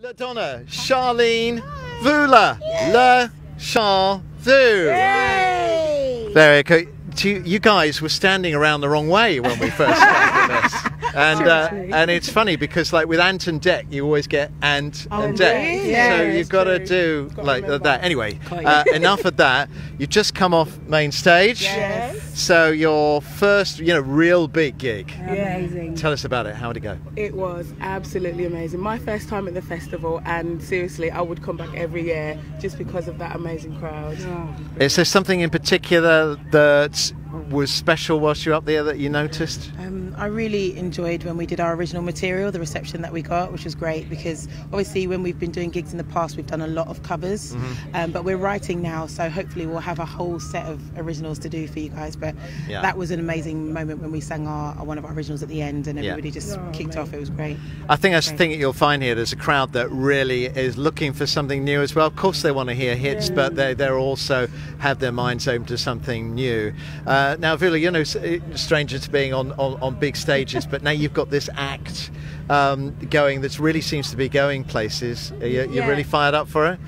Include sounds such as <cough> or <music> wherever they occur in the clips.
La Donna, Sharlene Vula, Le Chant Vu. Very cool. You you guys were standing around the wrong way when we first started this. <laughs> And uh, and it's funny because like with Ant and Dec, you always get Ant and Dec. really? Yeah, so you've got to do Gotta like remember. that. Anyway, uh, enough of that. You've just come off main stage. Yes. So your first, you know, real big gig. Amazing. Tell us about it. How'd it go? It was absolutely amazing. My first time at the festival, and seriously, I would come back every year just because of that amazing crowd. Is there something in particular that was special whilst you were up there that you noticed? Um, I really enjoyed when we did our original material, the reception that we got, which was great because obviously when we've been doing gigs in the past, we've done a lot of covers, Mm-hmm. um, but we're writing now, so hopefully we'll have a whole set of originals to do for you guys. But Yeah. that was an amazing moment when we sang our, our- one of our originals at the end, and Yeah. everybody just kicked off. It was great. I think that's the thing that you'll find here. There's a crowd that really is looking for something new as well. Of course, they want to hear hits, but they they're also have their minds open to something new. Uh, now, Vula, you know, uh, stranger to being on, on, on big stages, but now you've got this act um, going that really seems to be going places. Are you, you Yeah. really fired up for it?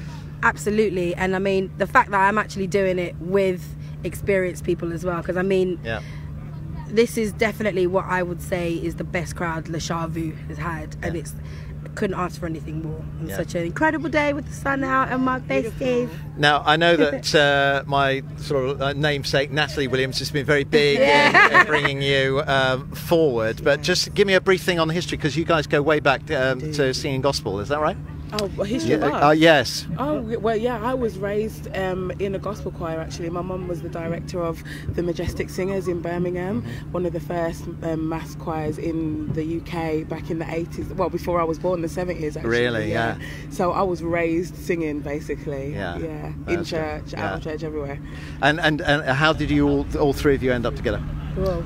Absolutely. And I mean, the fact that I'm actually doing it with experienced people as well, because I mean, Yeah. this is definitely what I would say is the best crowd LaSharVu has had, and it's couldn't ask for anything more. On Yeah. such an incredible day with the sun out and my festive. Now, I know that <laughs> uh, my sort of uh, namesake Natalie Williams has been very big in, in bringing you um, forward, but just give me a brief thing on the history because you guys go way back um, to singing gospel, is that right? Oh, history of us? Uh, yes. Oh well, yeah. I was raised um, in a gospel choir. Actually, my mum was the director of the Majestic Singers in Birmingham, one of the first um, mass choirs in the UK back in the 80s. Well, before I was born, the 70s. Actually, Really? Yeah. So I was raised singing, basically. Yeah. Yeah. In good. church, out of church, everywhere. And, and and how did you all all three of you end up together? Whoa.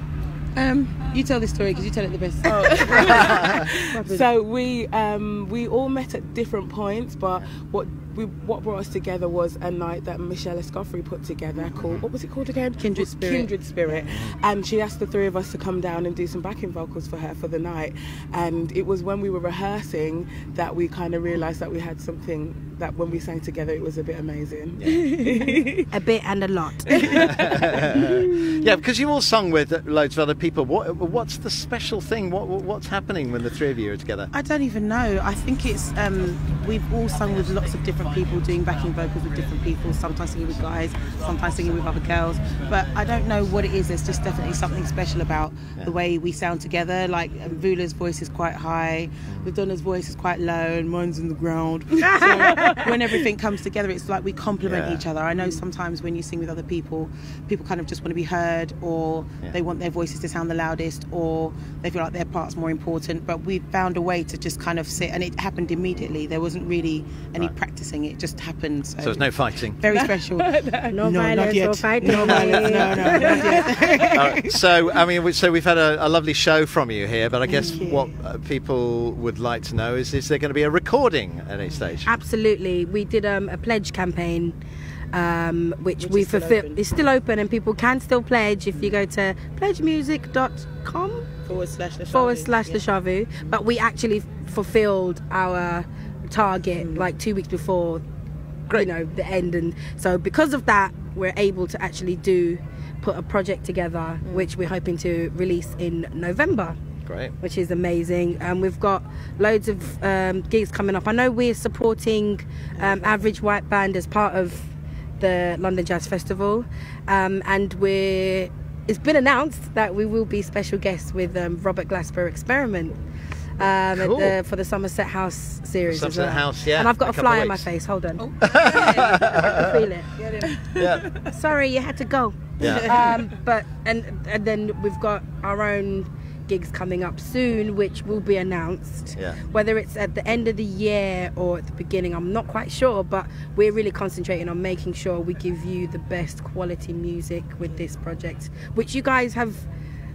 Um, you tell the story because you tell it the best. <laughs> <laughs> so we um, we all met at different points, but what we what brought us together was a night that Michelle Escoffery put together called what was it called again? Kindred Spirit. Kindred Spirit, and she asked the three of us to come down and do some backing vocals for her for the night. And it was when we were rehearsing that we kind of realised that we had something that when we sang together it was a bit amazing. <laughs> A bit and a lot. <laughs> yeah, because you all sung with loads of other people. What what's the special thing? What what's happening when the three of you are together? I don't even know. I think it's um, we've all sung with lots of different people, doing backing vocals with different people. Sometimes singing with guys, sometimes singing with other girls. But I don't know what it is. There's just definitely something special about the way we sound together. Like Vula's voice is quite high, Ladonna's voice is quite low, and mine's in the ground. <laughs> so when everything comes together, it's like we complement Yeah. each other. I know sometimes when you sing with other people, people kind of just want to be heard, or Yeah. they want their voices to sound the loudest, or they feel like their part's more important. But we found a way to just kind of sit, and it happened immediately. There wasn't really any Right. Practicing; it just happened. So, So there's no fighting. very <laughs> special. No, not violence yet. or fighting. No violence. No, no, not yet. All right, <laughs> so I mean, so we've had a, a lovely show from you here, but I guess what uh, people would like to know is: is there going to be a recording at any stage? Absolutely. We did um, a pledge campaign. Um, which, Which we is fulfill. open. It's still open, and people can still pledge if you go to pledgemusic.com forward slash the forward Shavu. slash Yeah. the shavu. But we actually fulfilled our target like two weeks before, you know, the end, and so because of that, we're able to actually do put a project together, which we're hoping to release in November Great. which is amazing. And we've got loads of um, gigs coming up. I know we're supporting um, Average White Band as part of the London Jazz Festival, um, and we're. It's been announced that we will be special guests with um, Robert Glasper Experiment. Um, Cool. the, for the Somerset House series. as Somerset well. House, yeah, And I've got a a, fly of on my face. Hold on. <laughs> I can feel it. Yeah. Sorry, you had to go. Yeah. Um, but and and then we've got our own gigs coming up soon, which will be announced. Yeah. Whether it's at the end of the year or at the beginning, I'm not quite sure. But we're really concentrating on making sure we give you the best quality music with this project, which you guys have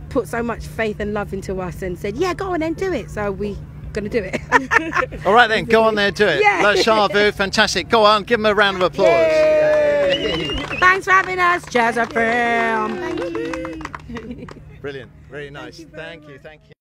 put so much faith and love into us and said, yeah, go on and do it. So we gonna do it. <laughs> All right then, go on there, do it. Yeah. LaSharVu, <laughs> fantastic. Go on, give them a round of applause. <laughs> Thanks for having us, Jazz FM. Thank you. Brilliant, very nice. Thank you, thank you.